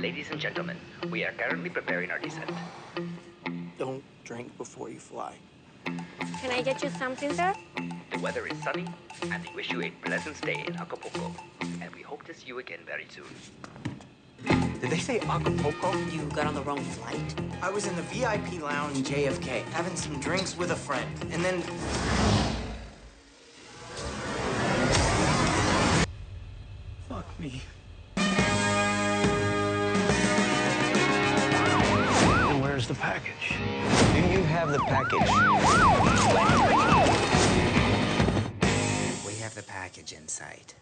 Ladies and gentlemen, we are currently preparing our descent. Don't drink before you fly. Can I get you something, sir? The weather is sunny, and we wish you a pleasant stay in Acapulco. And we hope to see you again very soon. Did they say Acapulco? You got on the wrong flight? I was in the VIP lounge in JFK, having some drinks with a friend. And then. Fuck me. Where's the package? Do you have the package? We have the package in sight.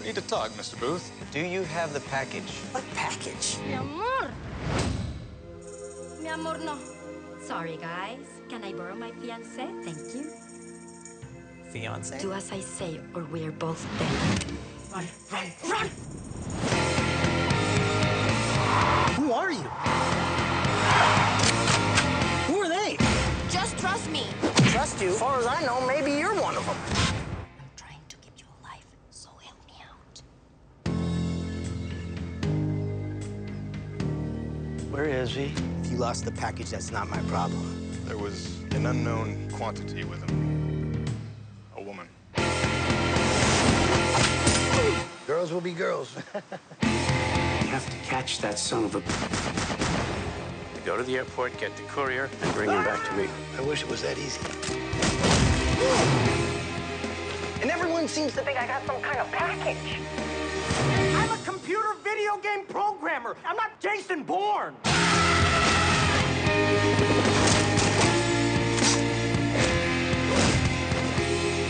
We need to talk, Mr. Booth. Do you have the package? What package? Mi amor. Mi amor, no. Sorry, guys. Can I borrow my fiancé? Thank you. Fiance? Do as I say, or we're both dead. Run, run, run! Trust. As far as I know, maybe you're one of them. I'm trying to keep you alive, so help me out. Where is he? If you lost the package, that's not my problem. There was an unknown quantity with him. A woman. Girls will be girls. You have to catch that son of a. To go to the airport, get the courier, and bring him back to me. I wish it was that easy. Seems to think I got some kind of package. I'm a computer video game programmer. I'm not Jason Bourne.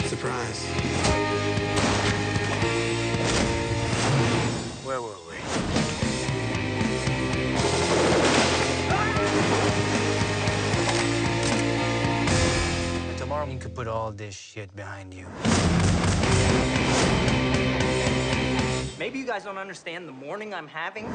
Surprise. Where were we? Tomorrow you could put all this shit behind you. Maybe you guys don't understand the morning I'm having.